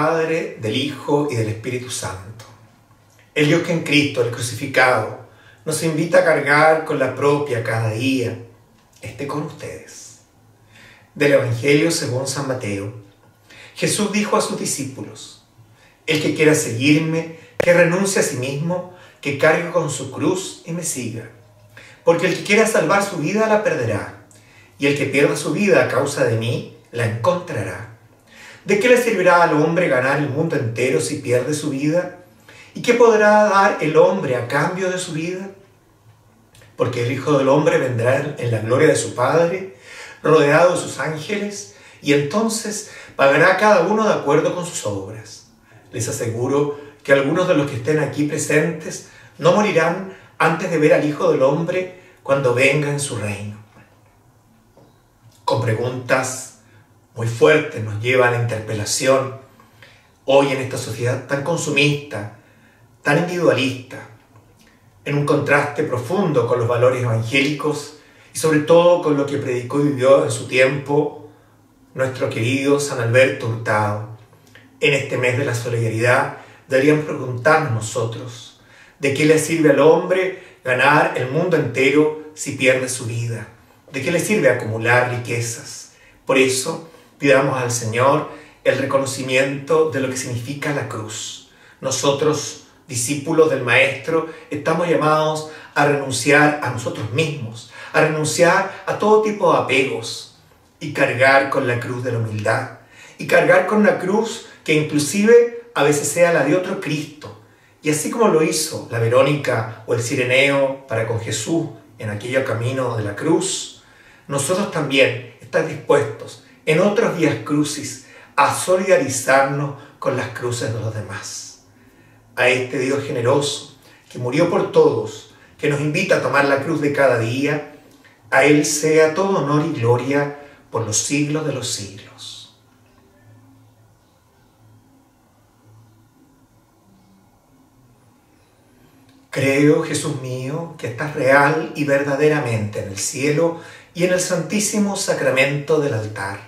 Padre, del Hijo y del Espíritu Santo. El Dios que en Cristo, el crucificado, nos invita a cargar con la propia cada día, esté con ustedes. Del Evangelio según San Mateo, Jesús dijo a sus discípulos, el que quiera seguirme, que renuncie a sí mismo, que cargue con su cruz y me siga. Porque el que quiera salvar su vida la perderá, y el que pierda su vida a causa de mí la encontrará. ¿De qué le servirá al hombre ganar el mundo entero si pierde su vida? ¿Y qué podrá dar el hombre a cambio de su vida? Porque el Hijo del Hombre vendrá en la gloria de su Padre, rodeado de sus ángeles, y entonces pagará cada uno de acuerdo con sus obras. Les aseguro que algunos de los que estén aquí presentes no morirán antes de ver al Hijo del Hombre cuando venga en su reino. Con preguntas muy fuertes nos lleva a la interpelación hoy en esta sociedad tan consumista, tan individualista, en un contraste profundo con los valores evangélicos y sobre todo con lo que predicó y vivió en su tiempo nuestro querido San Alberto Hurtado. En este mes de la solidaridad deberíamos preguntarnos nosotros, ¿de qué le sirve al hombre ganar el mundo entero si pierde su vida? ¿De qué le sirve acumular riquezas? Por eso pidamos al Señor el reconocimiento de lo que significa la cruz. Nosotros discípulos del Maestro, estamos llamados a renunciar a nosotros mismos, a renunciar a todo tipo de apegos y cargar con la cruz de la humildad. Y cargar con una cruz que inclusive a veces sea la de otro Cristo. Y así como lo hizo la Verónica o el Sireneo para con Jesús en aquel camino de la cruz, nosotros también estamos dispuestos en otros días crucis a solidarizarnos con las cruces de los demás a este Dios generoso, que murió por todos, que nos invita a tomar la cruz de cada día, a Él sea todo honor y gloria por los siglos de los siglos. Creo, Jesús mío, que estás real y verdaderamente en el cielo y en el santísimo sacramento del altar.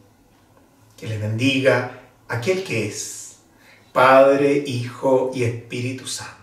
Que le bendiga aquel que es Padre, Hijo y Espíritu Santo.